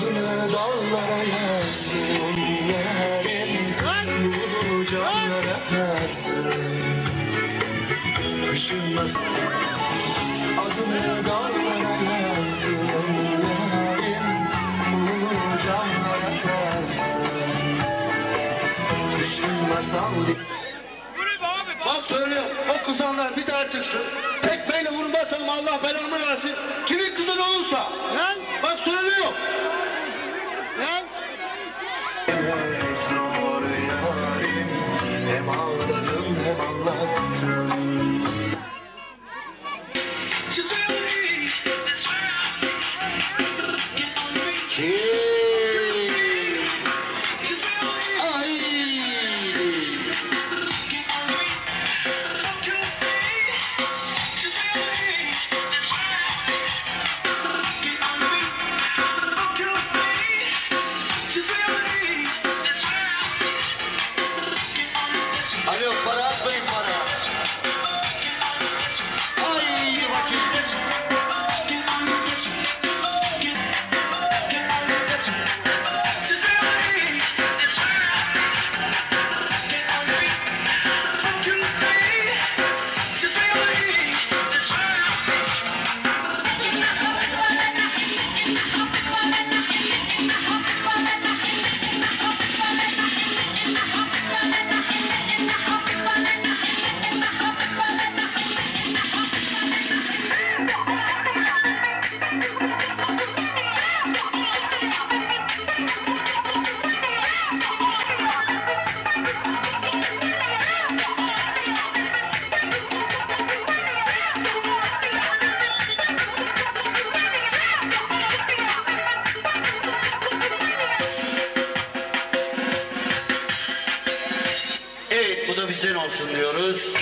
Adını dallara yazsın Yerim kalbimi camlara yazsın Düşünmez Adını dallara yazsın Yerim bunu camlara yazsın Düşünmez Bak söyle o kızanlar bir de artık şu tekmeyle vurmazsam Allah belamı versin. Kimin kızı ne olsa. Ne? olsun diyoruz.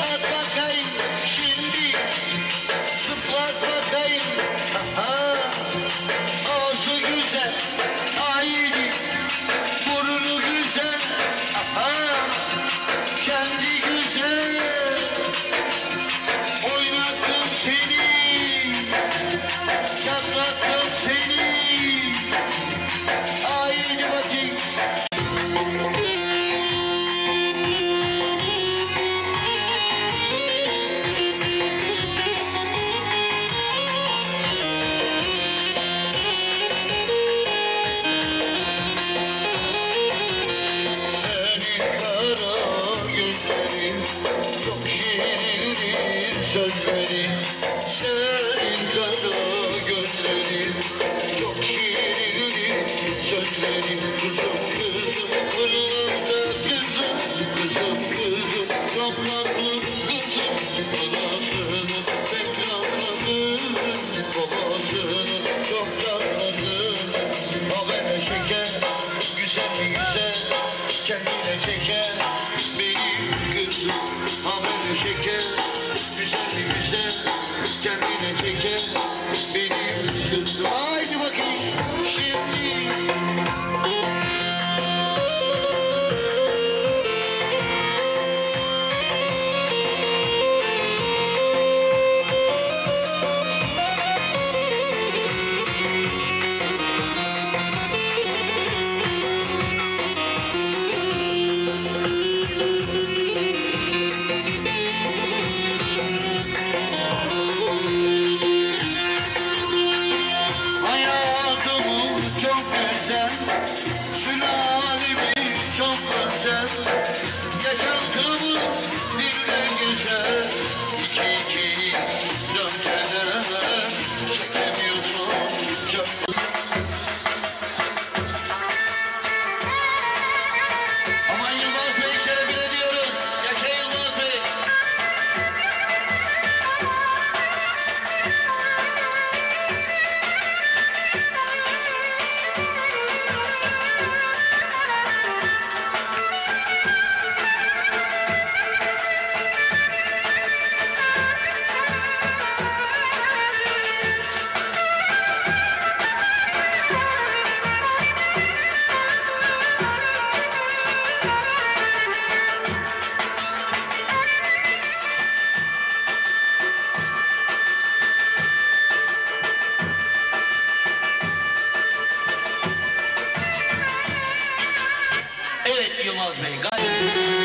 Bye. Cosby. God.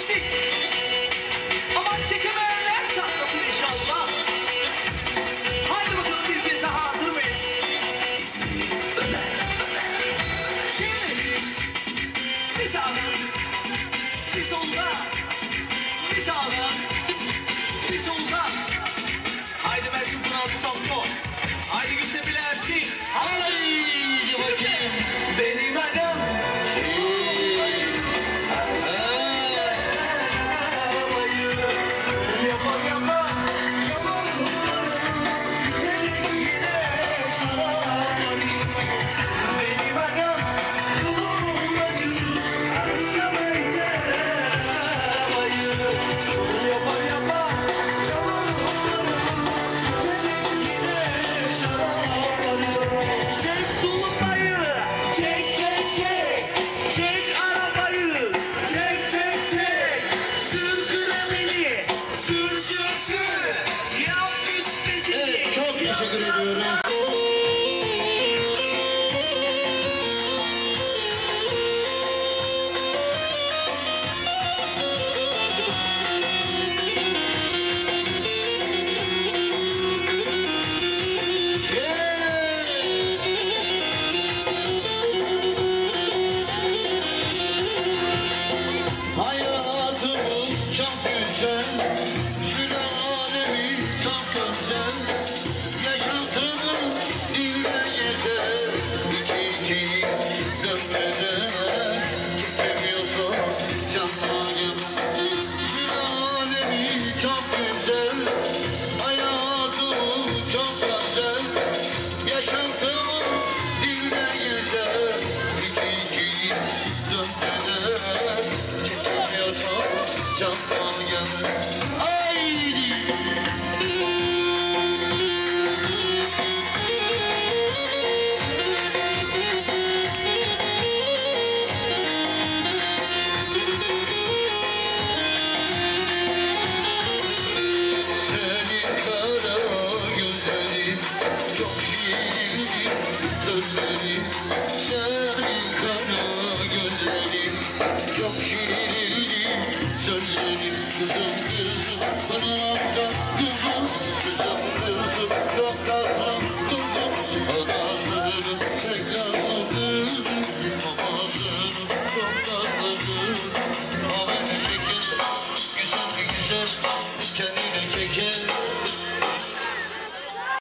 see.